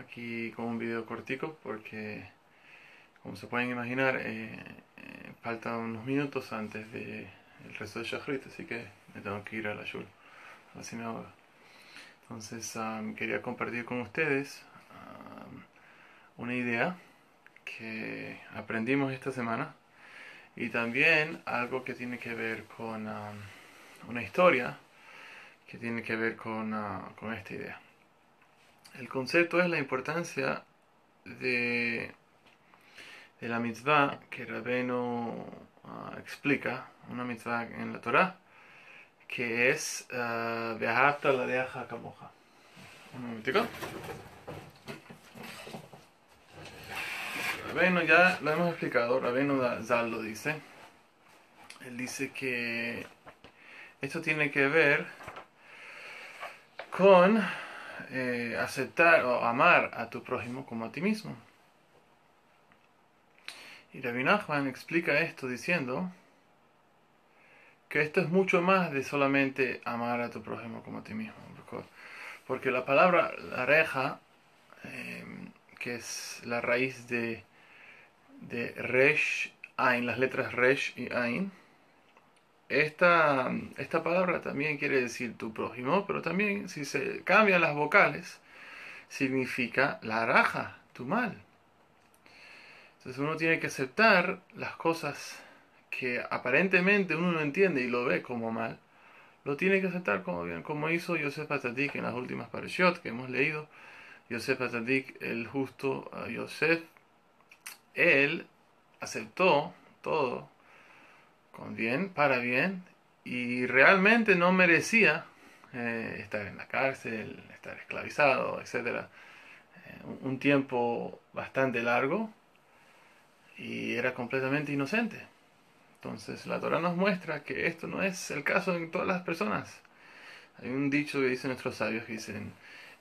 aquí con un video cortico porque, como se pueden imaginar, eh, eh, faltan unos minutos antes del resto de Shachrit, así que me tengo que ir a la shul, a la sinagoga. Entonces quería compartir con ustedes una idea que aprendimos esta semana y también algo que tiene que ver con una historia que tiene que ver con, con esta idea. El concepto es la importancia de, de la mitzvah que Rabeno uh, explica, una mitzvah en la Torah, que es uh, la deja camoja. Un momentico. Rabeno ya lo hemos explicado, Rabeno Zal lo dice. Él dice que esto tiene que ver con eh, aceptar o amar a tu prójimo como a ti mismo. Y Rabbi Nachman explica esto diciendo que esto es mucho más de solamente amar a tu prójimo como a ti mismo. Porque la palabra la reja, eh, que es la raíz de, de Resh, Ain, las letras Resh y Ain, esta, esta palabra también quiere decir tu prójimo, pero también si se cambian las vocales, significa la raja, tu mal. Entonces uno tiene que aceptar las cosas que aparentemente uno no entiende y lo ve como mal, lo tiene que aceptar como bien, como hizo Yosef Atadik en las últimas parashot que hemos leído. Yosef Atadik, el justo Yosef, él aceptó todo con bien, para bien, y realmente no merecía eh, estar en la cárcel, estar esclavizado, etc. Eh, un tiempo bastante largo y era completamente inocente. Entonces la Torah nos muestra que esto no es el caso en todas las personas. Hay un dicho que dicen nuestros sabios que dicen,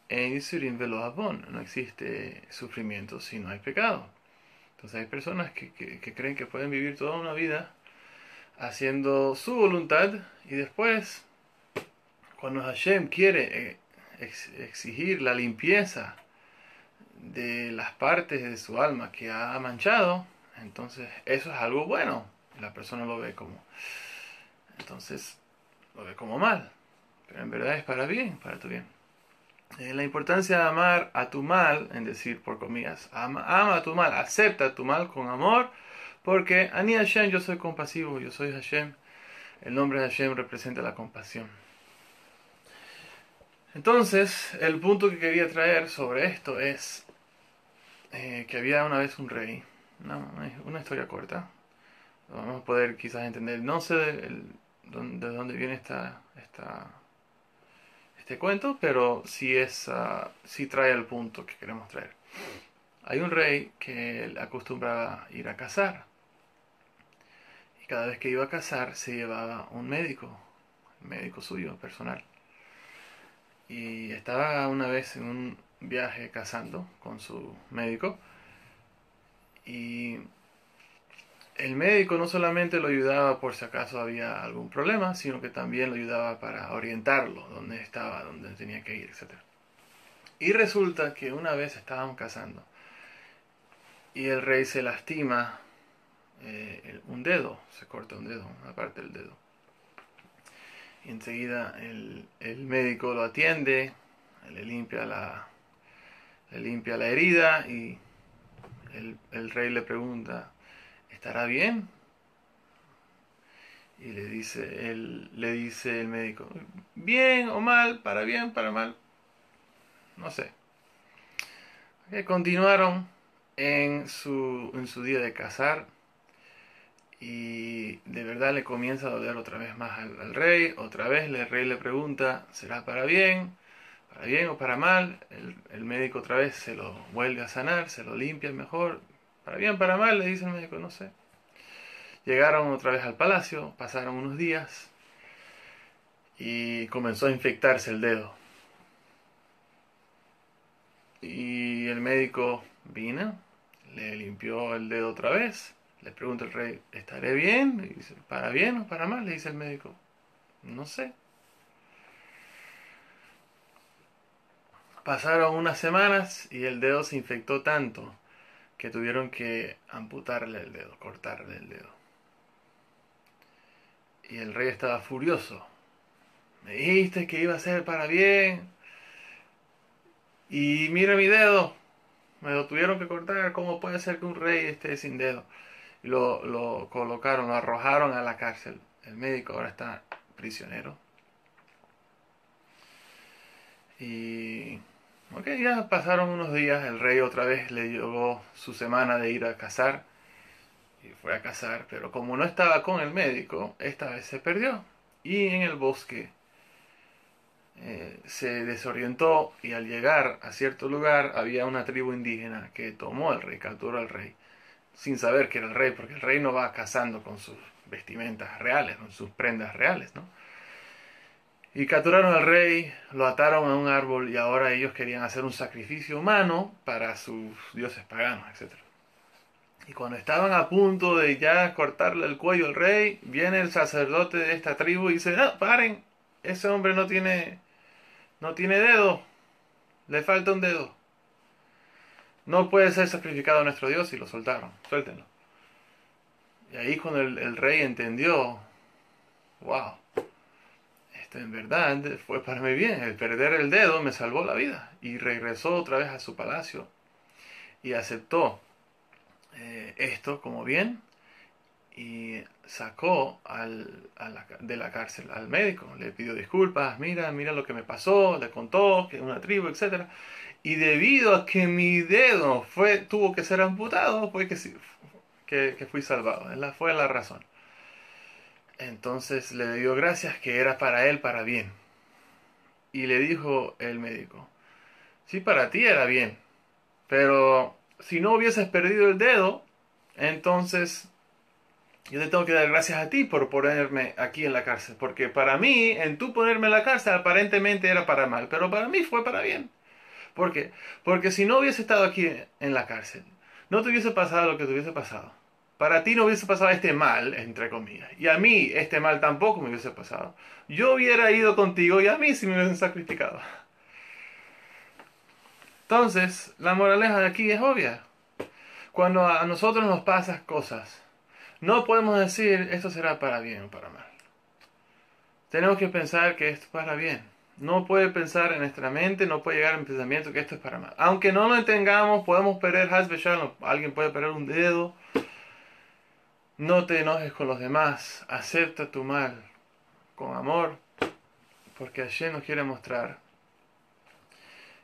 no existe sufrimiento si no hay pecado. Entonces hay personas que, que creen que pueden vivir toda una vida haciendo su voluntad y después, cuando Hashem quiere eh, exigir la limpieza de las partes de su alma que ha manchado, entonces eso es algo bueno. La persona lo ve como, entonces lo ve como mal, pero en verdad es para bien, para tu bien. Eh, la importancia de amar a tu mal, en decir por comillas, ama, ama a tu mal, acepta tu mal con amor porque Ani Hashem, yo soy compasivo, yo soy Hashem. El nombre de Hashem representa la compasión. Entonces, el punto que quería traer sobre esto es eh, que había una vez un rey, una, historia corta, vamos a poder quizás entender, no sé de, dónde viene esta, esta, este cuento, pero sí, es, uh, sí trae el punto que queremos traer. Hay un rey que acostumbraba ir a cazar cada vez que iba a cazar se llevaba un médico, médico suyo, personal. Y estaba una vez en un viaje cazando con su médico y el médico no solamente lo ayudaba por si acaso había algún problema, sino que también lo ayudaba para orientarlo, dónde estaba, dónde tenía que ir, etc. Y resulta que una vez estaban cazando y el rey se lastima eh, un dedo, se corta un dedo, una parte del dedo. Y enseguida el, médico lo atiende, le limpia la, le limpia la herida y el, rey le pregunta, ¿estará bien? Y le dice, le dice el médico, bien o mal, para bien, para mal, no sé. continuaron en su, en su día de cazar y de verdad le comienza a doler otra vez más al, rey, otra vez el rey le pregunta, ¿será para bien? ¿Para bien o para mal? El, médico otra vez se lo vuelve a sanar, se lo limpia mejor, ¿para bien, para mal? Le dice el médico, no sé. Llegaron otra vez al palacio, pasaron unos días y comenzó a infectarse el dedo. Y el médico vino, le limpió el dedo otra vez le pregunta el rey, ¿estaré bien? Y dice, ¿para bien o para mal? Le dice el médico, no sé. Pasaron unas semanas y el dedo se infectó tanto que tuvieron que amputarle el dedo, cortarle el dedo. Y el rey estaba furioso. Me dijiste que iba a ser para bien. Y mira mi dedo. Me lo tuvieron que cortar. ¿Cómo puede ser que un rey esté sin dedo? Lo, lo colocaron, lo arrojaron a la cárcel. El médico ahora está prisionero. Y Ok, ya pasaron unos días, el rey otra vez le llegó su semana de ir a cazar y fue a cazar, pero como no estaba con el médico, esta vez se perdió y en el bosque eh, se desorientó y al llegar a cierto lugar había una tribu indígena que tomó al rey, capturó al rey, sin saber que era el rey, porque el rey no va cazando con sus vestimentas reales, con sus prendas reales, ¿no? Y capturaron al rey, lo ataron a un árbol y ahora ellos querían hacer un sacrificio humano para sus dioses paganos, etc. Y cuando estaban a punto de ya cortarle el cuello al rey, viene el sacerdote de esta tribu y dice, no, paren, ese hombre no tiene, no tiene dedo, le falta un dedo. No puede ser sacrificado a nuestro Dios y lo soltaron, suéltenlo. Y ahí cuando el, rey entendió, wow, en verdad fue para mí bien. El perder el dedo me salvó la vida. Y regresó otra vez a su palacio y aceptó eh, esto como bien y sacó al, de la cárcel al médico. Le pidió disculpas, mira, mira lo que me pasó, le contó que una tribu, etc. Y debido a que mi dedo fue, tuvo que ser amputado, fue que, que, que fui salvado. Esa fue la razón. Entonces le dio gracias que era para él para bien. Y le dijo el médico, sí, para ti era bien, pero si no hubieses perdido el dedo, entonces yo te tengo que dar gracias a ti por ponerme aquí en la cárcel, porque para mí, en tú ponerme en la cárcel, aparentemente era para mal, pero para mí fue para bien. ¿Por qué? Porque si no hubiese estado aquí en la cárcel, no te hubiese pasado lo que te hubiese pasado para ti no hubiese pasado este mal, entre comillas, y a mí este mal tampoco me hubiese pasado, yo hubiera ido contigo y a mí sí me hubiesen sacrificado. Entonces, la moraleja de aquí es obvia. Cuando a nosotros nos pasan cosas, no podemos decir esto será para bien o para mal. Tenemos que pensar que esto es para bien. No puede pensar en nuestra mente, no puede llegar al pensamiento que esto es para mal. Aunque no lo entendamos, podemos perder alguien puede perder un dedo, no te enojes con los demás, acepta tu mal con amor, porque allí nos quiere mostrar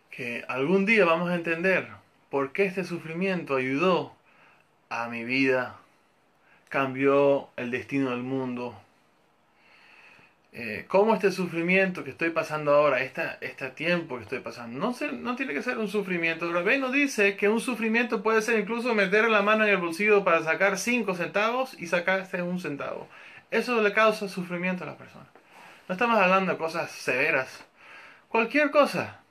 que algún día vamos a entender por qué este sufrimiento ayudó a mi vida, cambió el destino del mundo, eh, cómo este sufrimiento que estoy pasando ahora, esta, este tiempo que estoy pasando, no, no tiene que ser un sufrimiento. Rabbi nos dice que un sufrimiento puede ser incluso meter la mano en el bolsillo para sacar 5 centavos y sacarse un centavo. Eso le causa sufrimiento a la persona. No estamos hablando de cosas severas. Cualquier cosa.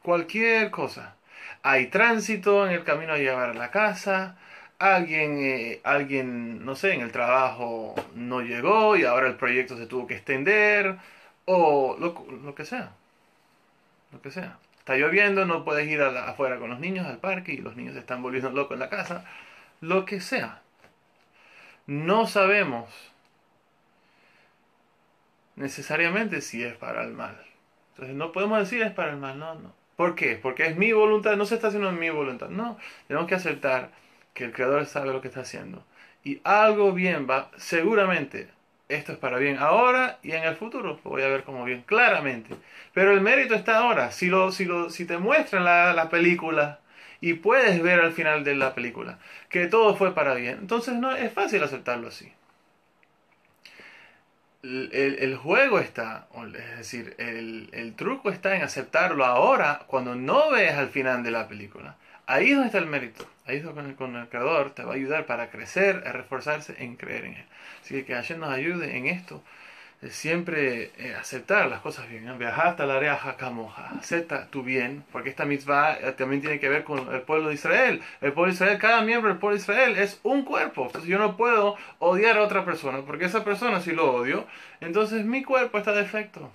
Cualquier cosa. Hay tránsito en el camino a llevar a la casa alguien, eh, alguien, no sé, en el trabajo no llegó y ahora el proyecto se tuvo que extender, o lo, que sea, lo que sea. Está lloviendo, no puedes ir afuera con los niños al parque y los niños se están volviendo locos en la casa, lo que sea. No sabemos necesariamente si es para el mal. Entonces no podemos decir es para el mal, no, no. ¿Por qué? Porque es mi voluntad, no se está haciendo en mi voluntad. No, tenemos que aceptar que el Creador sabe lo que está haciendo. Y algo bien va, seguramente, esto es para bien ahora y en el futuro lo voy a ver como bien, claramente. Pero el mérito está ahora. Si, lo, si, lo, si te muestran la, la película y puedes ver al final de la película que todo fue para bien, entonces no es fácil aceptarlo así. El, el, juego está, es decir, el, el, truco está en aceptarlo ahora cuando no ves al final de la película. Ahí es donde está el mérito. Ahí es donde con el, Creador te va a ayudar para crecer, a reforzarse en creer en Él. Así que que ayer nos ayude en esto. De siempre eh, aceptar las cosas bien. Viajar hasta la área jacamoja. Acepta tu bien. Porque esta mitzvah eh, también tiene que ver con el pueblo de Israel. El pueblo de Israel, cada miembro del pueblo de Israel es un cuerpo. Entonces yo no puedo odiar a otra persona. Porque esa persona si lo odio, entonces mi cuerpo está defecto.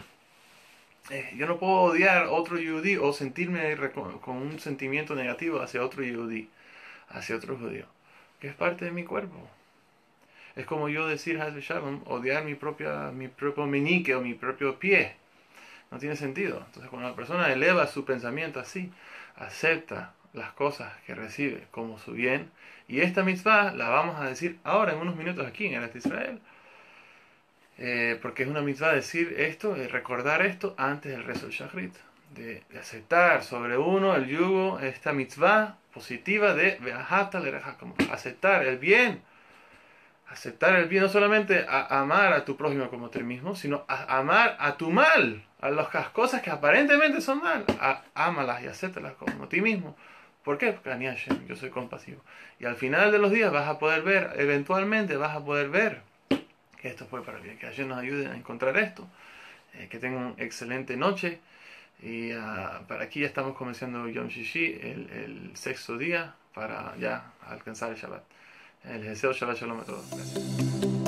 eh, yo no puedo odiar otro yudí o sentirme con un sentimiento negativo hacia otro yudí, hacia otro judío, que es parte de mi cuerpo. Es como yo decir, Shalom, odiar mi, propia, mi propio meñique o mi propio pie. No tiene sentido. Entonces, cuando la persona eleva su pensamiento así, acepta las cosas que recibe como su bien, y esta mitzvah la vamos a decir ahora en unos minutos aquí en el Israel, eh, porque es una mitzvah decir esto, recordar esto antes del rezo del Shachrit, de, aceptar sobre uno el yugo, esta mitzvah positiva de aceptar el bien aceptar el bien, no solamente a amar a tu prójimo como tú mismo, sino a amar a tu mal, a las cosas que aparentemente son mal, a, ámalas y acéptalas como a ti mismo. ¿Por qué? Porque yo soy compasivo. Y al final de los días vas a poder ver, eventualmente vas a poder ver que esto fue para bien, que ayer nos ayude a encontrar esto. Eh, que tengan una excelente noche. Y uh, para aquí ya estamos comenzando Yom Shishi, el, el sexto día, para ya alcanzar el Shabbat. Les deseo Shabbat Shalom a todos. Gracias.